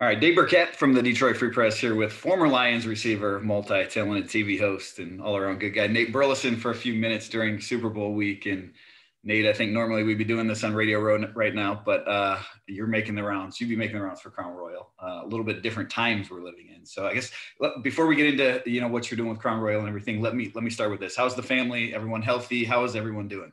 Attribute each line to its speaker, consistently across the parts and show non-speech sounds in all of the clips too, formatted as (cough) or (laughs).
Speaker 1: All right, Dave Birkett from the Detroit Free Press here with former Lions receiver, multi-talented TV host, and all around good guy Nate Burleson for a few minutes during Super Bowl week. And Nate, I think normally we'd be doing this on Radio Row right now, but uh, you're making the rounds. You'd be making the rounds for Crown Royal. Uh, a little bit different times we're living in. So I guess before we get into you know what you're doing with Crown Royal and everything, let me let me start with this. How's the family? Everyone healthy? How is everyone doing?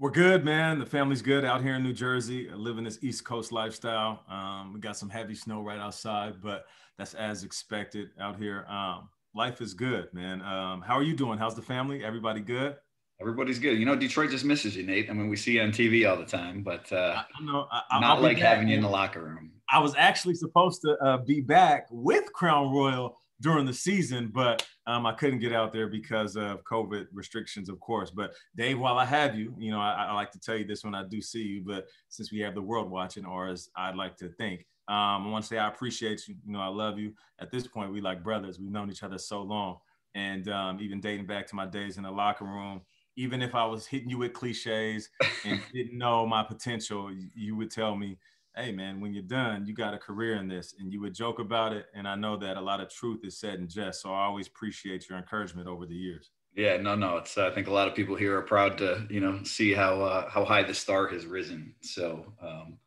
Speaker 2: We're good, man. The family's good out here in New Jersey, living this East Coast lifestyle. Um, we got some heavy snow right outside, but that's as expected out here. Um, life is good, man. Um, how are you doing? How's the family? Everybody good?
Speaker 1: Everybody's good. You know, Detroit just misses you, Nate. I mean, we see you on TV all the time, but uh,
Speaker 2: I know,
Speaker 1: I, not like having you in the locker room.
Speaker 2: I was actually supposed to uh, be back with Crown Royal during the season, but um, I couldn't get out there because of COVID restrictions, of course. But Dave, while I have you, you know, I, I, like to tell you this when I do see you, but since we have the world watching, or as I'd like to think, um, I want to say I appreciate you. You know, I love you. At this point, we like brothers. We've known each other so long, and um, even dating back to my days in the locker room. Even if I was hitting you with cliches and (laughs) didn't know my potential, you would tell me, hey man, when you're done, you got a career in this, and you would joke about it. And I know that a lot of truth is said in jest, so I always appreciate your encouragement over the years.
Speaker 1: Yeah, no, no. It's I think a lot of people here are proud to you know see how uh, how high the star has risen. So um,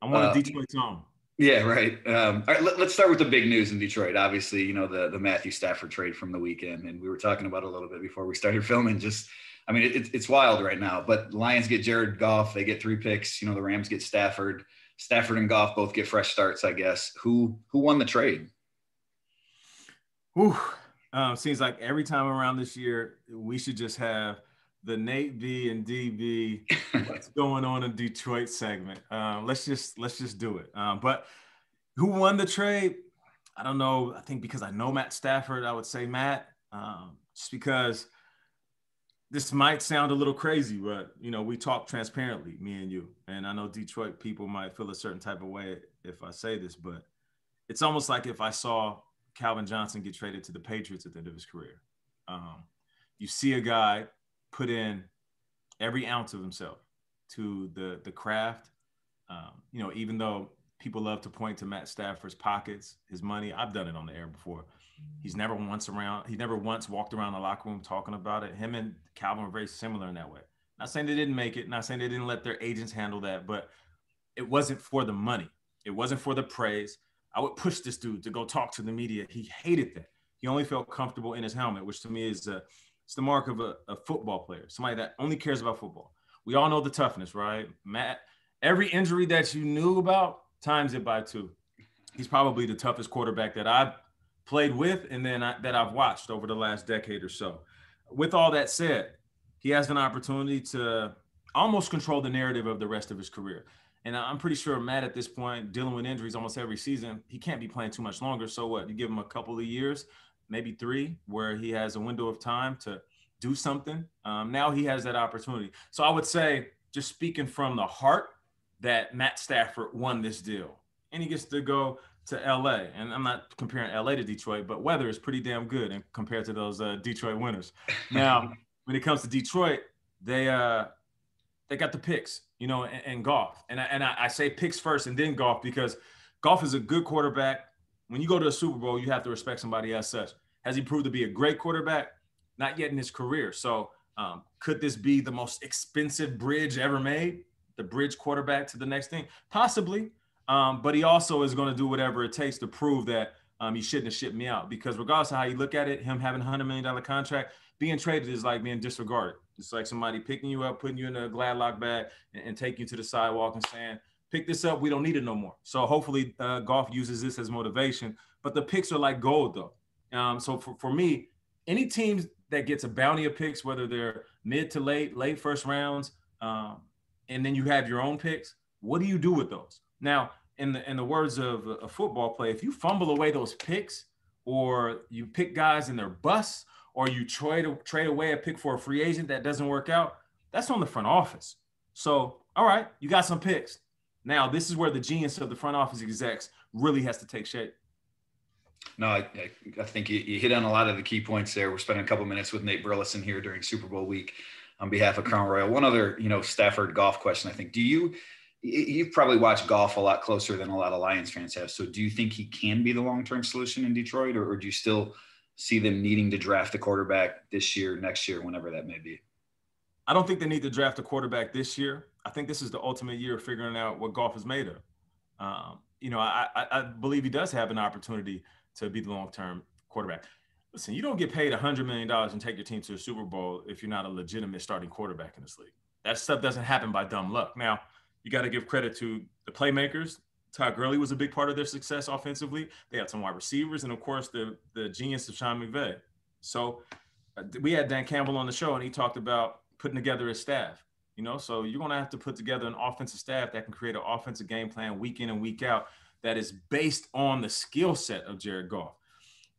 Speaker 2: I want uh, of Detroit's own.
Speaker 1: Yeah, right. Um, all right, let, us start with the big news in Detroit. Obviously, you know the the Matthew Stafford trade from the weekend, and we were talking about a little bit before we started (laughs) filming. Just, I mean, it, it's wild right now. But Lions get Jared Goff, they get three picks. You know, the Rams get Stafford. Stafford and Goff both get fresh starts, I guess. Who who won the trade?
Speaker 2: Whew. Um, seems like every time around this year, we should just have the Nate B and DB (laughs) what's going on in Detroit segment. Um, let's just let's just do it. Um, but who won the trade? I don't know. I think because I know Matt Stafford, I would say Matt. Um, just because this might sound a little crazy, but you know, we talk transparently, me and you. And I know Detroit people might feel a certain type of way if I say this, but it's almost like if I saw Calvin Johnson get traded to the Patriots at the end of his career. Um, you see a guy put in every ounce of himself to the the craft. Um, you know, even though people love to point to Matt Stafford's pockets, his money, I've done it on the air before. He's never once around. He never once walked around the locker room talking about it. Him and Calvin were very similar in that way. Not saying they didn't make it. Not saying they didn't let their agents handle that, but it wasn't for the money. It wasn't for the praise. I would push this dude to go talk to the media. He hated that. He only felt comfortable in his helmet, which to me is a, it's the mark of a, a football player, somebody that only cares about football. We all know the toughness, right? Matt, every injury that you knew about, times it by two. He's probably the toughest quarterback that I've played with and then I, that I've watched over the last decade or so. With all that said, he has an opportunity to almost control the narrative of the rest of his career. And I'm pretty sure Matt at this point, dealing with injuries almost every season, he can't be playing too much longer. So what? You give him a couple of years, maybe three, where he has a window of time to do something. Um, now he has that opportunity. So I would say, just speaking from the heart, that Matt Stafford won this deal, and he gets to go to LA. And I'm not comparing LA to Detroit, but weather is pretty damn good and compared to those uh, Detroit winters. (laughs) Now, when it comes to Detroit, they uh they got the picks, you know, and, and Goff. And I, and I, I say picks first and then Goff because Goff is a good quarterback. When you go to a Super Bowl, you have to respect somebody as such. Has he proved to be a great quarterback? Not yet in his career. So um, could this be the most expensive bridge ever made? The bridge quarterback to the next thing? Possibly. Um, but he also is going to do whatever it takes to prove that um, he shouldn't have shipped me out. Because regardless of how you look at it, him having a hundred million dollar contract, being traded is like being disregarded. It's like somebody picking you up, putting you in a Gladlock bag, and, and taking you to the sidewalk and saying, "Pick this up. We don't need it no more." So hopefully, uh, Goff uses this as motivation. But the picks are like gold, though. Um, so for, for me, any teams that gets a bounty of picks, whether they're mid to late, late first rounds, um, and then you have your own picks, what do you do with those? Now, in the in the words of a football play, if you fumble away those picks, or you pick guys in their bus, or you trade trade away a pick for a free agent that doesn't work out, that's on the front office. So, all right, you got some picks. Now, this is where the genius of the front office execs really has to take shape.
Speaker 1: No, I, I think you, you, hit on a lot of the key points there. We're spending a couple minutes with Nate Burleson here during Super Bowl week on behalf of Crown Royal. One other, you know, Stafford Goff question. I think, do you you've probably watched Goff a lot closer than a lot of Lions fans have. So do you think he can be the long term solution in Detroit, or, or do you still see them needing to draft a quarterback this year, next year, whenever that may be?
Speaker 2: I don't think they need to draft a quarterback this year. I think this is the ultimate year of figuring out what Goff is made of. Um, you know, I, I, I, believe he does have an opportunity to be the long term quarterback. Listen, you don't get paid $100 million and take your team to a Super Bowl if you're not a legitimate starting quarterback in this league. That stuff doesn't happen by dumb luck. Now, you got to give credit to the playmakers. Todd Gurley was a big part of their success offensively. They had some wide receivers, and of course, the the genius of Sean McVay. So, uh, we had Dan Campbell on the show, and he talked about putting together a staff. You know, so you're going to have to put together an offensive staff that can create an offensive game plan week in and week out that is based on the skill set of Jared Goff.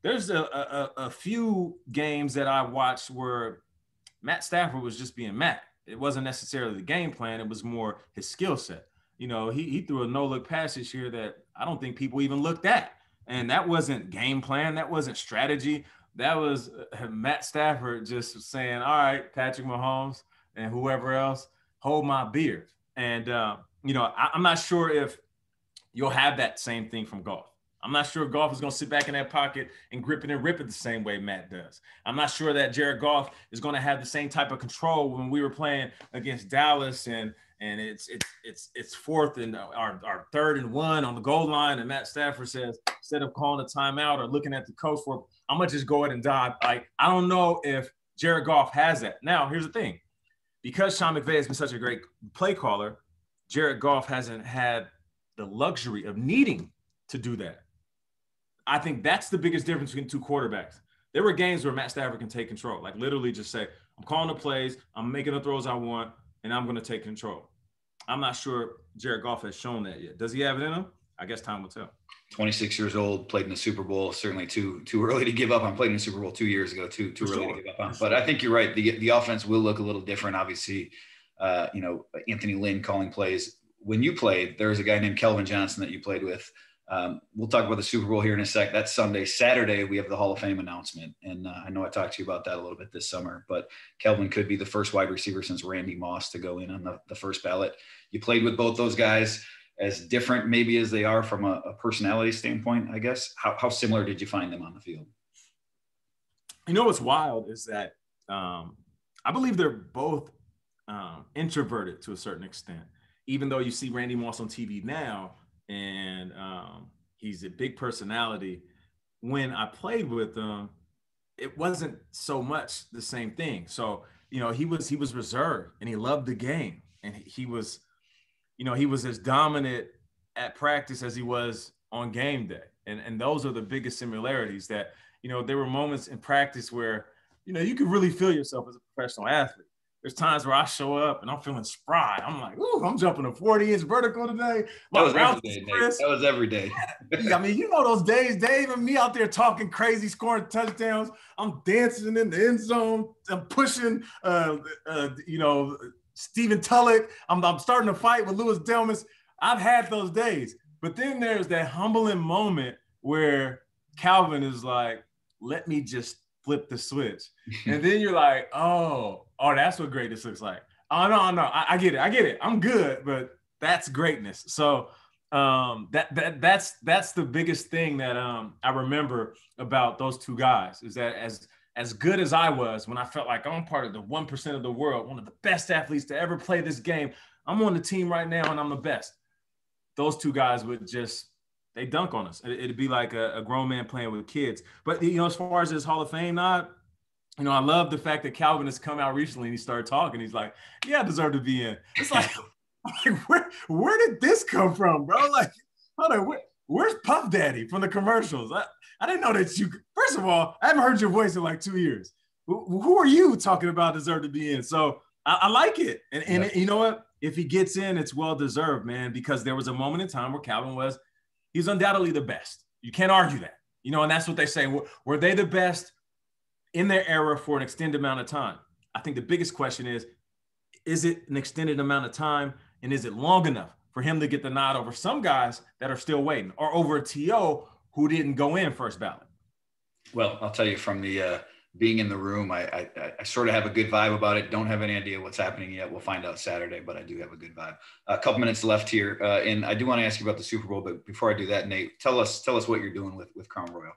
Speaker 2: There's a, a, a few games that I watched where Matt Stafford was just being Matt. It wasn't necessarily the game plan, it was more his skill set. You know, he, he threw a no look pass this year that I don't think people even looked at. And that wasn't game plan, that wasn't strategy. That was uh, Matt Stafford just saying, All right, Patrick Mahomes and whoever else, hold my beer. And, uh, you know, I, I'm not sure if you'll have that same thing from Goff. I'm not sure Goff is going to sit back in that pocket and grip it and rip it the same way Matt does. I'm not sure that Jared Goff is going to have the same type of control when we were playing against Dallas and and it's it's it's it's fourth and our, our third and one on the goal line and Matt Stafford says instead of calling a timeout or looking at the coach for I'm gonna just go ahead and dive. Like I don't know if Jared Goff has that. Now here's the thing, because Sean McVay has been such a great play caller, Jared Goff hasn't had the luxury of needing to do that. I think that's the biggest difference between two quarterbacks. There were games where Matt Stafford can take control, like literally just say, I'm calling the plays, I'm making the throws I want, and I'm going to take control. I'm not sure Jared Goff has shown that yet. Does he have it in him? I guess time will tell.
Speaker 1: 26 years old, played in the Super Bowl. Certainly too too early to give up on. Played in the Super Bowl two years ago. Too too For early sure. to give up on. But I think you're right. The the offense will look a little different. Obviously, uh, you know Anthony Lynn calling plays. When you played, there was a guy named Calvin Johnson that you played with um, we'll talk about the Super Bowl here in a sec. That's Sunday. Saturday, we have the Hall of Fame announcement. And uh, I know I talked to you about that a little bit this summer, but Calvin could be the first wide receiver since Randy Moss to go in on the, the first ballot. You played with both those guys as different, maybe as they are from a, a personality standpoint, I guess. How, how, similar did you find them on the field?
Speaker 2: You know what's wild is that um, I believe they're both um, introverted to a certain extent. Even though you see Randy Moss on TV now, and um, he's a big personality. When I played with him, it wasn't so much the same thing. So you know, he was he was reserved and he loved the game, and he was, you know, he was as dominant at practice as he was on game day, and and those are the biggest similarities. That you know, there were moments in practice where you know you could really feel yourself as a professional athlete there's times where I show up and I'm feeling spry. I'm like, ooh, I'm jumping a 40 inch vertical today.
Speaker 1: that was, every day, that was every day.
Speaker 2: I mean, you know those days, Dave, and me out there talking crazy, scoring touchdowns. I'm dancing in the end zone. I'm pushing, uh, uh, you know, Stephen Tulloch. I'm, I'm starting to fight with Louis Delmas. I've had those days. But then there's that humbling moment where Calvin is like, let me just flip the switch. (laughs) and then you're like, oh, oh, that's what greatness looks like. Oh no, no, I, I get it, I get it. I'm good, but that's greatness. So um, that that that's that's the biggest thing that um, I remember about those two guys is that as as good as I was when I felt like I'm part of the one percent of the world, one of the best athletes to ever play this game. I'm on the team right now, and I'm the best. Those two guys would just they dunk on us. It'd be like a, a grown man playing with kids. But you know, as far as this Hall of Fame not you know, I love the fact that Calvin has come out recently and he started talking. He's like, "Yeah, I deserve to be in." It's like, (laughs) (laughs) like where where did this come from, bro? Like, hold on, where, where's Puff Daddy from the commercials? I, I didn't know that you. First of all, I haven't heard your voice in like two years. Who, who are you talking about deserve to be in? So I, I like it, and and you know what? If he gets in, it's well deserved, man. Because there was a moment in time where Calvin was, he's undoubtedly the best. You can't argue that, you know, and that's what they say. Were, were they the best? In their era for an extended amount of time. I think the biggest question is is it an extended amount of time and is it long enough for him to get the nod over some guys that are still waiting or over a TO who didn't go in first ballot?
Speaker 1: Well, I'll tell you from the uh, being in the room, I, I, I sort of have a good vibe about it. Don't have any idea what's happening yet. We'll find out Saturday, but I do have a good vibe. A couple minutes left here, uh, and I do want to ask you about the Super Bowl. But before I do that, Nate, tell us tell us what you're doing with with Crown Royal.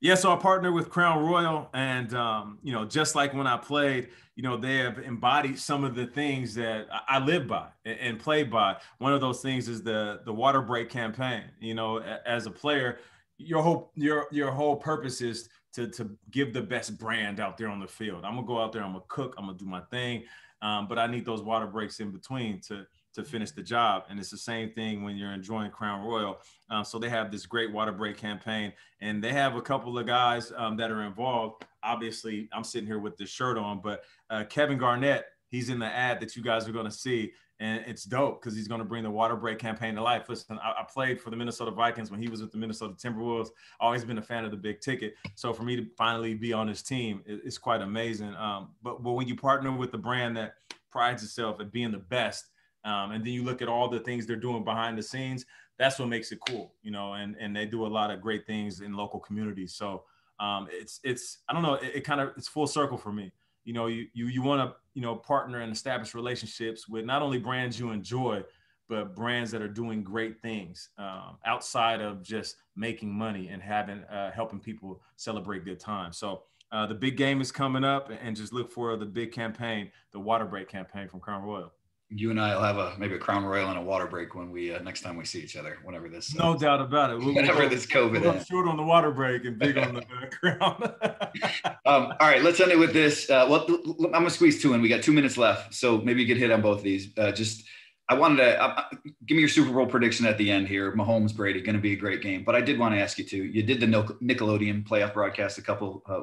Speaker 2: Yeah, so I partner with Crown Royal, and um, you know, just like when I played, you know, they have embodied some of the things that I live by and play by. One of those things is the the water break campaign. You know, as a player, your whole your your whole purpose is to to give the best brand out there on the field. I'm gonna go out there, I'm gonna cook, I'm gonna do my thing, um, but I need those water breaks in between to to finish the job. And it's the same thing when you're enjoying Crown Royal. Um, so they have this great water break campaign, and they have a couple of guys um, that are involved. Obviously, I'm sitting here with this shirt on, but uh, Kevin Garnett, he's in the ad that you guys are going to see. And it's dope because he's going to bring the water break campaign to life. Listen, I, I, played for the Minnesota Vikings when he was with the Minnesota Timberwolves. Always been a fan of the big ticket. So for me to finally be on his team, it, it's quite amazing. Um, but but when you partner with the brand that prides itself at being the best, um, and then you look at all the things they're doing behind the scenes. That's what makes it cool, you know. And and they do a lot of great things in local communities. So um, it's it's I don't know. It, it kind of it's full circle for me. You know, you you you want to you know partner and establish relationships with not only brands you enjoy, but brands that are doing great things um, outside of just making money and having uh, helping people celebrate good times. So. Uh, the big game is coming up, and just look for the big campaign, the water break campaign from Crown Royal
Speaker 1: you and I will have a maybe a Crown Royal and a water break when we uh, next time we see each other. Whenever this,
Speaker 2: uh, no doubt about it.
Speaker 1: We'll, whenever we'll, this COVID,
Speaker 2: we'll short on the water break and big on the (laughs) Crown. (laughs)
Speaker 1: um, all right, let's end it with this. Uh, well, I'm gonna squeeze two in. We got two minutes left, so maybe you could hit on both of these. Uh, just I wanted to uh, give me your Super Bowl prediction at the end here. Mahomes Brady going to be a great game, but I did want to ask you too. You did the Nickelodeon playoff broadcast a couple uh,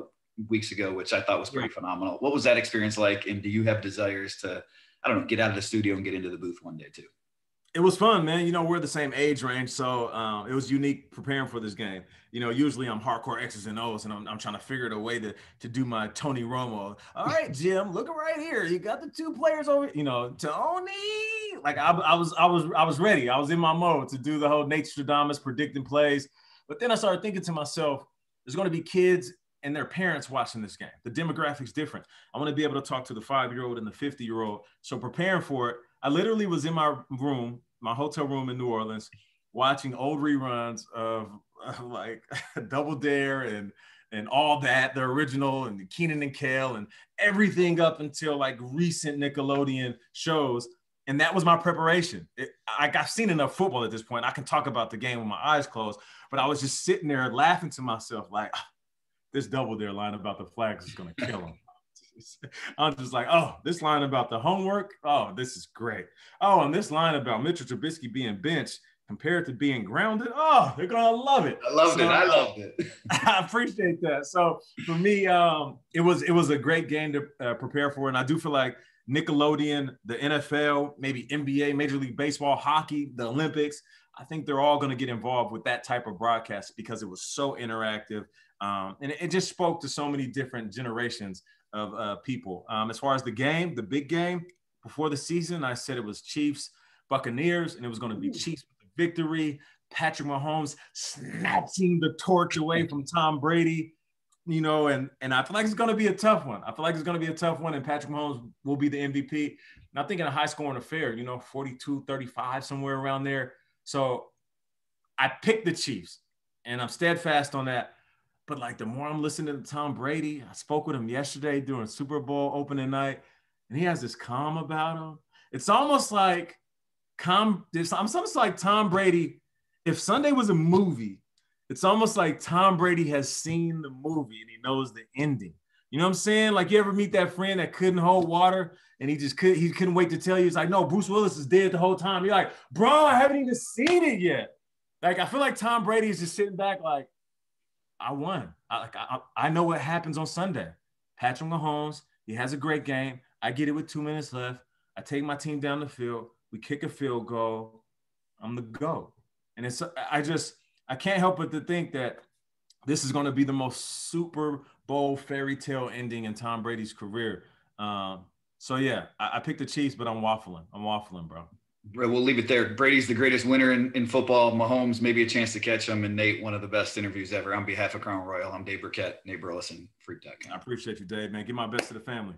Speaker 1: weeks ago, which I thought was pretty phenomenal. What was that experience like, and do you have desires to I don't know, get out of the studio and get into the booth one day too.
Speaker 2: It was fun, man. You know, we're the same age range, so um, it was unique preparing for this game. You know, usually I'm hardcore X's and O's, and I'm, I'm trying to figure out a way to to do my Tony Romo. All right, (laughs) Jim, look right here. You got the two players over. You know, Tony. Like I, I was, I was, I was ready. I was in my mode to do the whole Nate Stradamus predicting plays. But then I started thinking to myself, there's going to be kids and their parents watching this game. The demographics different. I want to be able to talk to the five year old and the 50 year old. So preparing for it, I literally was in my room, my hotel room in New Orleans, watching old reruns of (laughs) like (laughs) Double Dare and and all that, the original and the Kenan and Kel and everything up until like recent Nickelodeon shows. And that was my preparation. It, I, I've seen enough football at this point. I can talk about the game with my eyes closed, but I was just sitting there laughing to myself, like, this double dare line about the flags is going to kill him. (laughs) I'm just like, oh, this line about the homework. Oh, this is great. Oh, and this line about Mitchell Trubisky being benched compared to being grounded. Oh, they're gonna love it.
Speaker 1: I loved so, it. I loved it. (laughs)
Speaker 2: I appreciate that. So for me, um, it was it was a great game to uh, prepare for, and I do feel like Nickelodeon, the NFL, maybe NBA, Major League Baseball, hockey, the Olympics. I think they're all going to get involved with that type of broadcast because it was so interactive um, and it, it, just spoke to so many different generations of uh, people. Um, as far as the game, the big game before the season, I said it was Chiefs, Buccaneers, and it was going to be Chiefs with the victory. Patrick Mahomes snatching the torch away from Tom Brady, you know, and and I feel like it's going to be a tough one. I feel like it's going to be a tough one, and Patrick Mahomes will be the MVP. And I'm thinking a high scoring affair, you know, 42 35, somewhere around there. So I picked the Chiefs, and I'm steadfast on that. But like the more I'm listening to Tom Brady, I spoke with him yesterday during Super Bowl opening night, and he has this calm about him. It's almost like calm. It's almost like Tom Brady. If Sunday was a movie, it's almost like Tom Brady has seen the movie and he knows the ending. You know what I'm saying? Like you ever meet that friend that couldn't hold water and he just could he couldn't wait to tell you. He's like, no, Bruce Willis is dead the whole time. You're like, bro, I haven't even seen it yet. Like I feel like Tom Brady is just sitting back, like, I won. I, like I, I know what happens on Sunday. Patrick Mahomes, he has a great game. I get it with two minutes left. I take my team down the field. We kick a field goal. I'm the go. And it's I just I can't help but to think that this is going to be the most Super Bowl fairy tale ending in Tom Brady's career. Um, so yeah, I, I picked the Chiefs, but I'm waffling. I'm waffling, bro.
Speaker 1: We'll leave it there. Brady's the greatest winner in, in football. Mahomes, maybe a chance to catch him. And Nate, one of the best interviews ever. On behalf of Crown Royal, I'm Dave Birkett, Nate Burleson, Freep.com.
Speaker 2: I appreciate you, Dave, man. Give my best to the family.